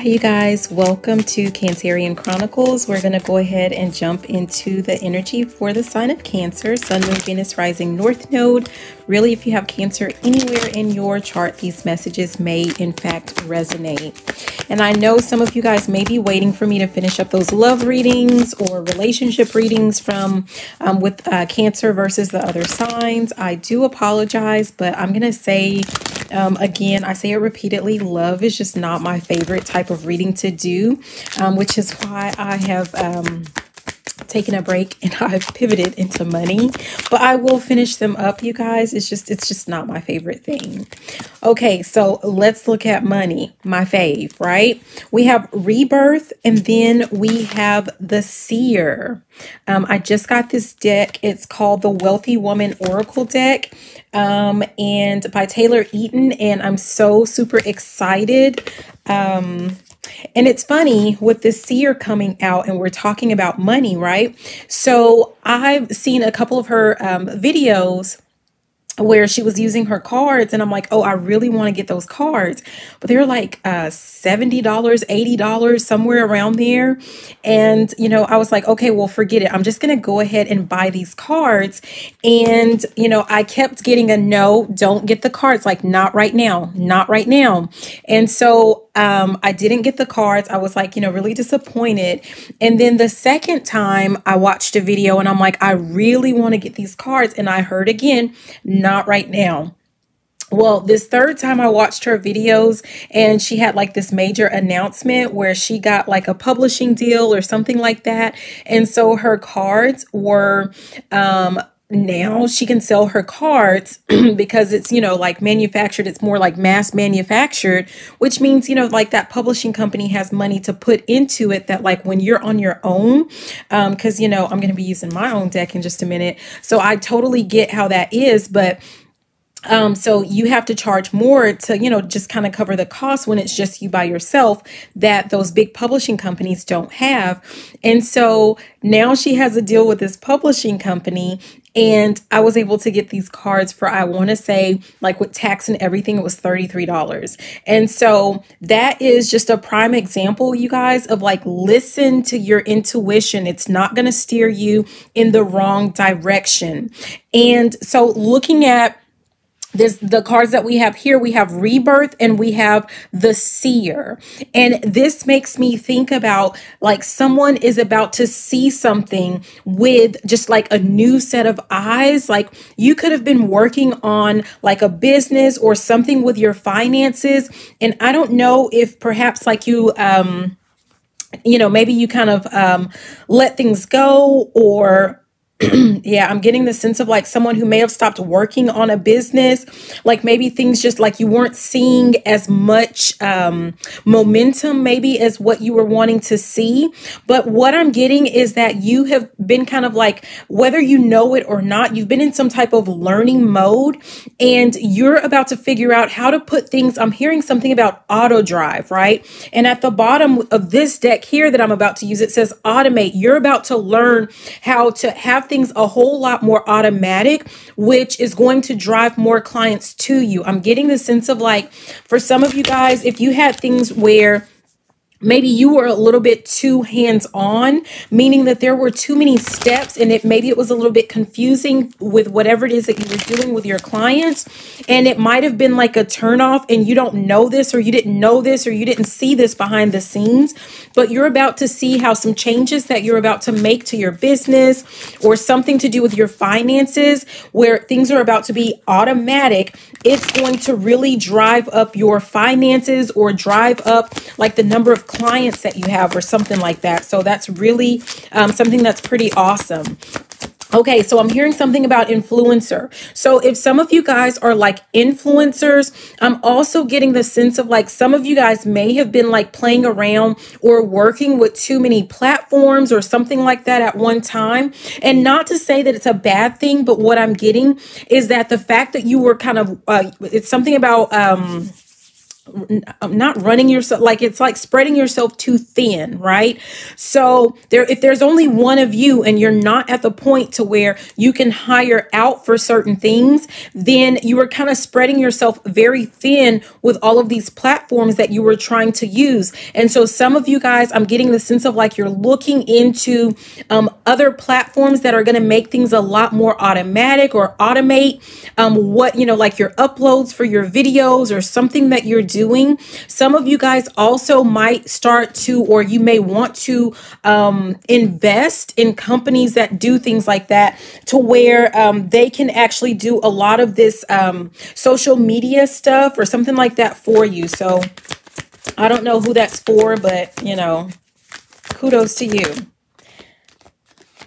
Hi, you guys. Welcome to Cancerian Chronicles. We're going to go ahead and jump into the energy for the sign of Cancer, Sun, Moon, Venus, Rising, North Node. Really, if you have Cancer anywhere in your chart, these messages may, in fact, resonate. And I know some of you guys may be waiting for me to finish up those love readings or relationship readings from um, with uh, Cancer versus the other signs. I do apologize, but I'm going to say um, again, I say it repeatedly, love is just not my favorite type of reading to do, um, which is why I have um, taken a break and I've pivoted into money, but I will finish them up, you guys. It's just, it's just not my favorite thing. Okay, so let's look at money, my fave, right? We have rebirth and then we have the seer. Um, I just got this deck. It's called the Wealthy Woman Oracle deck um, and by Taylor Eaton. And I'm so super excited. Um, and it's funny with the seer coming out and we're talking about money, right? So I've seen a couple of her um, videos where she was using her cards and I'm like, oh, I really want to get those cards. But they're like uh, $70, $80, somewhere around there. And, you know, I was like, okay, well, forget it. I'm just going to go ahead and buy these cards. And, you know, I kept getting a no, don't get the cards. Like, not right now, not right now. And so um, I didn't get the cards. I was like, you know, really disappointed. And then the second time I watched a video and I'm like, I really want to get these cards. And I heard again, not right now. Well, this third time I watched her videos and she had like this major announcement where she got like a publishing deal or something like that. And so her cards were um now she can sell her cards because it's you know like manufactured it's more like mass manufactured which means you know like that publishing company has money to put into it that like when you're on your own um because you know i'm going to be using my own deck in just a minute so i totally get how that is but um, so you have to charge more to, you know, just kind of cover the cost when it's just you by yourself that those big publishing companies don't have. And so now she has a deal with this publishing company and I was mm-hmm. able to get these cards for, I want to say, like with tax and everything, it was $33. And so that is just a prime example, you guys, of like listen to your intuition. It's not going to steer you in the wrong direction. And so looking at this the cards that we have here we have rebirth and we have the seer. And this makes me think about like someone is about to see something with just like a new set of eyes. Like you could have been working on like a business or something with your finances. And i don't know if perhaps like you um you know maybe you kind of um let things go or yeah, I'm getting the sense of like someone who may have stopped working on a business, like maybe things just like you weren't seeing as much um, momentum, maybe as what you were wanting to see. But what I'm getting is that you have been kind of like, whether you know it or not, you've been in some type of learning mode and you're about to figure out how to put things. I'm hearing something about auto drive, right? And at the bottom of this deck here that I'm about to use, it says automate. You're about to learn how to have things a whole lot more automatic, which is going to drive more clients to you. I'm getting the sense of like, for some of you guys, if you had things where maybe you were a little bit too hands-on meaning that there were too many steps and it maybe it was a little bit confusing with whatever it is that you were doing with your clients. And it might have been like a turnoff and you don't know this or you didn't know this or you didn't see this behind the scenes but you're about to see how some changes that you're about to make to your business or something to do with your finances where things are about to be automatic. It's going to really drive up your finances or drive up like the number of clients that you have or something like that. So that's really um, something that's pretty awesome. Okay, so I'm hearing something about influencer. So if some of you guys are like influencers, I'm also getting the sense of like some of you guys may have been like playing around or working with too many platforms or something like that at one time. And not to say that it's a bad thing, but what I'm getting is that the fact that you were kind of, uh, it's something about, um, not running yourself like it's like spreading yourself too thin right? So there if there's only one of you and you're not at the point to where you can hire out for certain things then you are kind of spreading yourself very thin with all of these platforms that you were trying to use. And so some of you guys i'm getting the sense of like you're looking into um, other platforms that are going to make things a lot more automatic or automate um, what you know like your uploads for your videos or something that you're doing. Some of you guys also might start to, or you may want to um, invest in companies that do things like that to where um, they can actually do a lot of this um, social media stuff or something like that for you. So I don't know who that's for, but you know, kudos to you.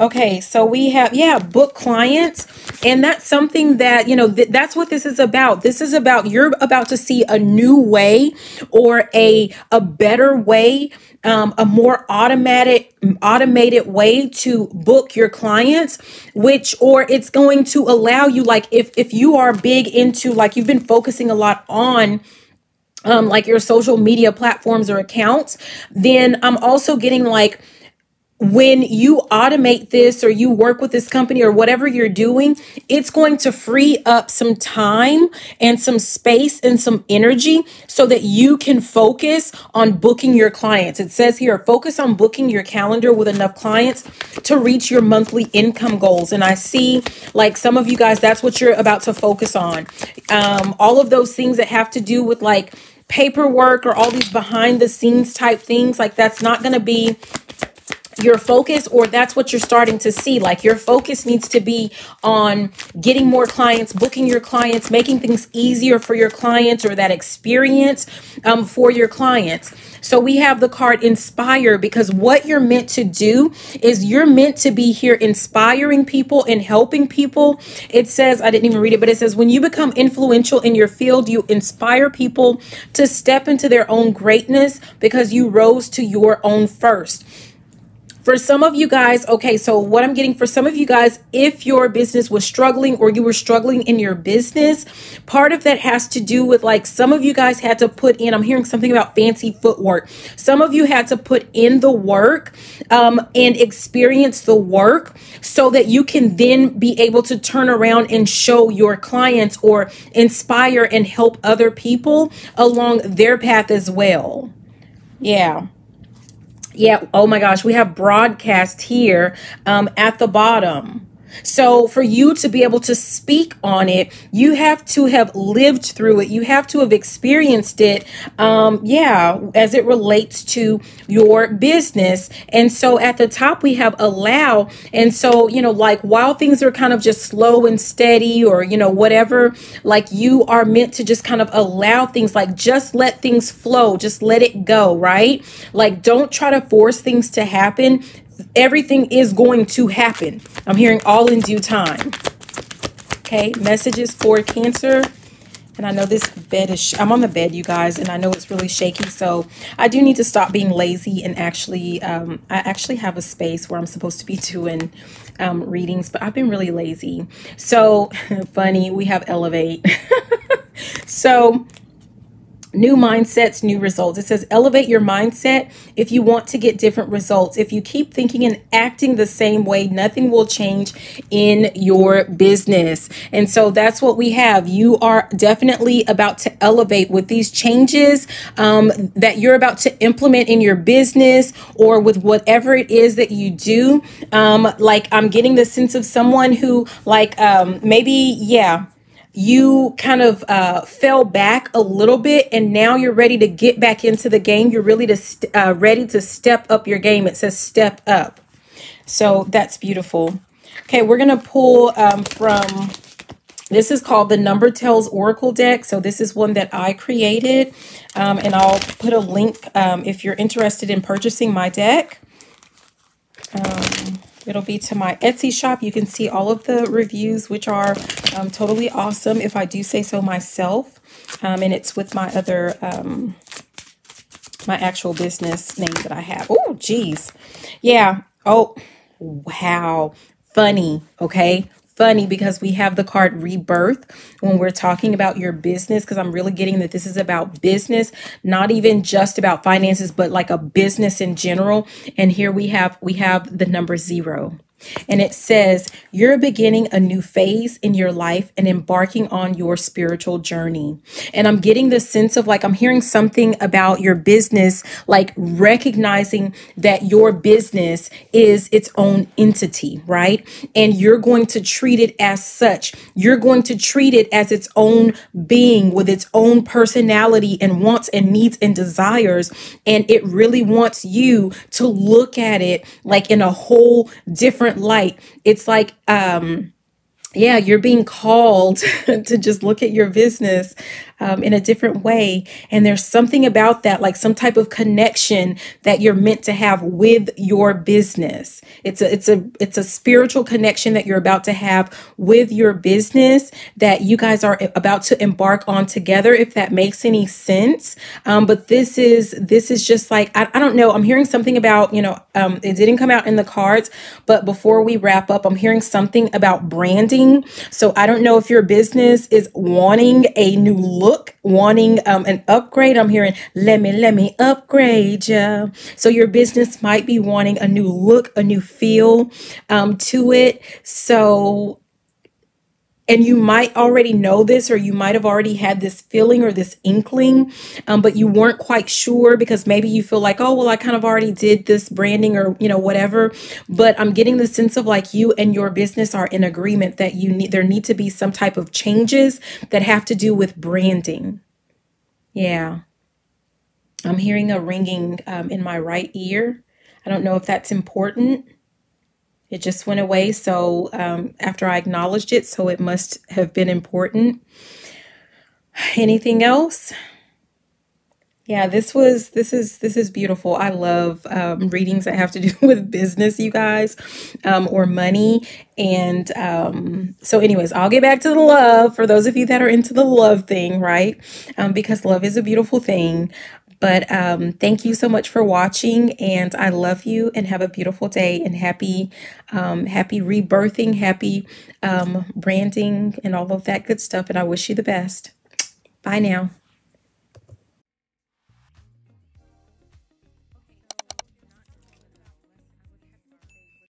Okay, so we have, yeah, book clients. And that's something that, you know, th that's what this is about. This is about, you're about to see a new way or a, a better way, um, a more automatic, automated way to book your clients, which, or it's going to allow you, like, if, if you are big into, like, you've been focusing a lot on, um, like your social media platforms or accounts, then I'm also getting like, when you automate this or you work with this company or whatever you're doing, it's going to free up some time and some space and some energy so that you can focus on booking your clients. It says here, focus on booking your calendar with enough clients to reach your monthly income goals. And I see like some of you guys, that's what you're about to focus on. Um, all of those things that have to do with like paperwork or all these behind the scenes type things, like that's not going to be your focus or that's what you're starting to see. Like your focus needs to be on getting more clients booking your clients making things easier for your clients or that experience um, for your clients. So we have the card inspire because what you're meant to do is you're meant to be here inspiring people and helping people. It says i didn't even read it but it says when you become influential in your field you inspire people to step into their own greatness because you rose to your own first for some of you guys, okay, so what I'm getting for some of you guys, if your business was struggling or you were struggling in your business, part of that has to do with like some of you guys had to put in, I'm hearing something about fancy footwork. Some of you had to put in the work um, and experience the work so that you can then be able to turn around and show your clients or inspire and help other people along their path as well. Yeah. Yeah. Oh my gosh. We have broadcast here um, at the bottom. So, for you to be able to speak on it, you have to have lived through it. You have to have experienced it, um, yeah, as it relates to your business. And so, at the top, we have allow. And so, you know, like while things are kind of just slow and steady, or, you know, whatever, like you are meant to just kind of allow things, like just let things flow, just let it go, right? Like, don't try to force things to happen everything is going to happen. I'm hearing all in due time. Okay, messages for Cancer. And I know this bed is, I'm on the bed, you guys, and I know it's really shaky. So I do need to stop being lazy and actually, um, I actually have a space where I'm supposed to be doing um, readings, but I've been really lazy. So funny, we have Elevate. so new mindsets, new results. It says elevate your mindset if you want to get different results. If you keep thinking and acting the same way, nothing will change in your business. And so that's what we have. You are definitely about to elevate with these changes um, that you're about to implement in your business or with whatever it is that you do. Um, like I'm getting the sense of someone who like um, maybe, yeah, you kind of uh, fell back a little bit and now you're ready to get back into the game. You're really to uh, ready to step up your game. It says step up. So that's beautiful. Okay, we're going to pull um, from, this is called the Number Tales Oracle deck. So this is one that I created. Um, and I'll put a link um, if you're interested in purchasing my deck. Um, It'll be to my Etsy shop. You can see all of the reviews, which are um, totally awesome, if I do say so myself. Um, and it's with my other, um, my actual business name that I have. Oh, geez. Yeah. Oh, wow. Funny. Okay funny because we have the card rebirth when we're talking about your business because I'm really getting that this is about business, not even just about finances, but like a business in general. And here we have we have the number 0. And it says, You're beginning a new phase in your life and embarking on your spiritual journey. And I'm getting the sense of like, I'm hearing something about your business, like recognizing that your business is its own entity, right? And you're going to treat it as such. You're going to treat it as its own being with its own personality and wants and needs and desires. And it really wants you to look at it like in a whole different different light. It's like, um, yeah, you're being called to just look at your business um, in a different way. And there's something about that, like some type of connection that you're meant to have with your business. It's a, it's a, it's a spiritual connection that you're about to have with your business that you guys are about to embark on together, if that makes any sense. Um, but this is, this is just like, I, I don't know. I'm hearing something about, you know, um, it didn't come out in the cards, but before we wrap up, I'm hearing something about branding. So I don't know if your business is wanting a new look wanting um, an upgrade. I'm hearing, let me, let me upgrade you. So your business might be wanting a new look, a new feel um, to it. So and you might already know this or you might have already had this feeling or this inkling um, but you weren't quite sure because maybe you feel like oh well i kind of already did this branding or you know whatever. But i'm getting the sense of like you and your business are in agreement that you need there need to be some type of changes that have to do with branding. Yeah. I'm hearing a ringing um, in my right ear. I don't know if that's important it just went away. So um, after I acknowledged it, so it must have been important. Anything else? Yeah, this was this is this is beautiful. I love um, readings that have to do with business, you guys, um, or money. And um, so, anyways, I'll get back to the love for those of you that are into the love thing, right? Um, because love is a beautiful thing. But um, thank you so much for watching, and I love you. And have a beautiful day, and happy, um, happy rebirthing, happy um, branding, and all of that good stuff. And I wish you the best. Bye now.